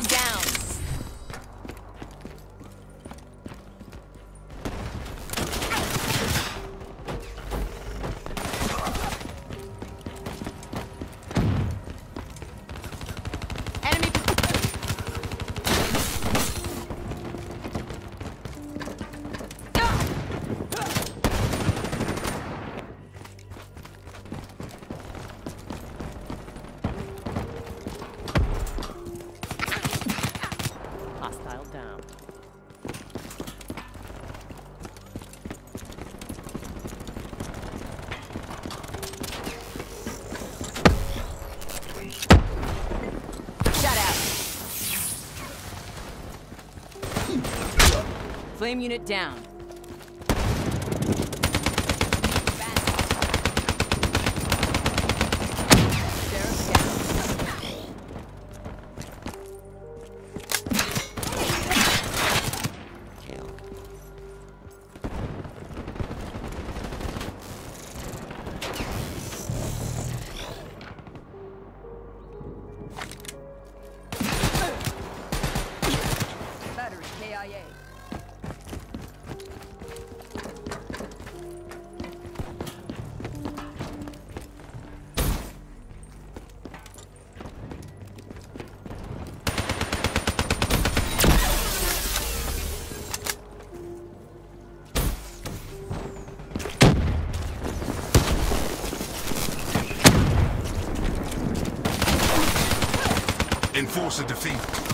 down. Hostile down. Shut out. Flame unit down. force a defeat.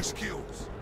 my skills.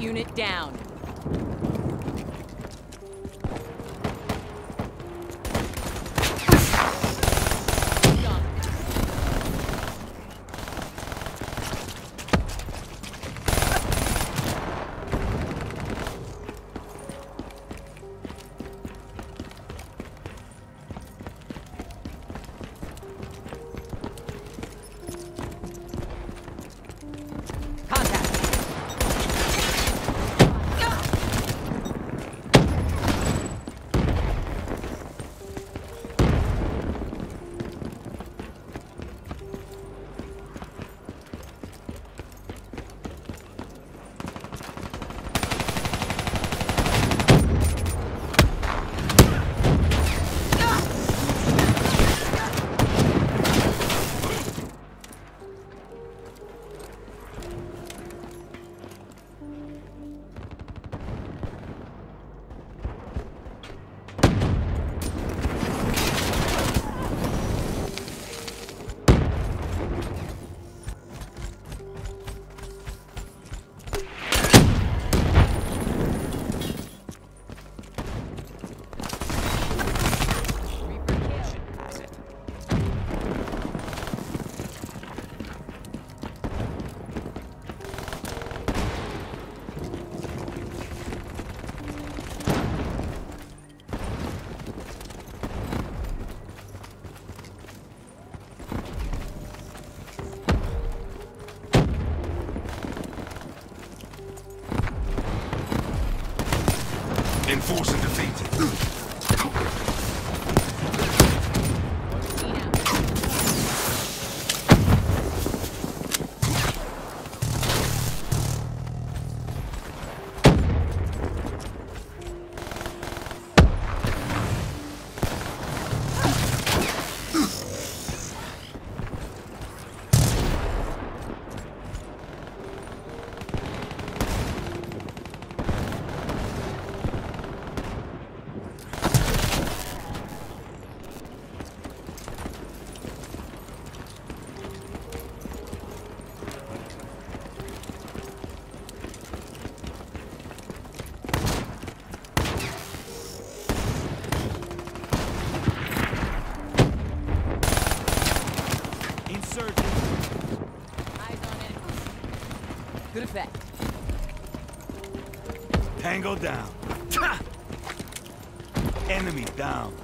unit down. Tango down. Enemy down.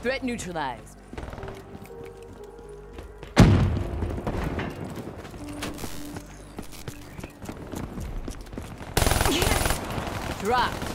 Threat neutralized. Drop.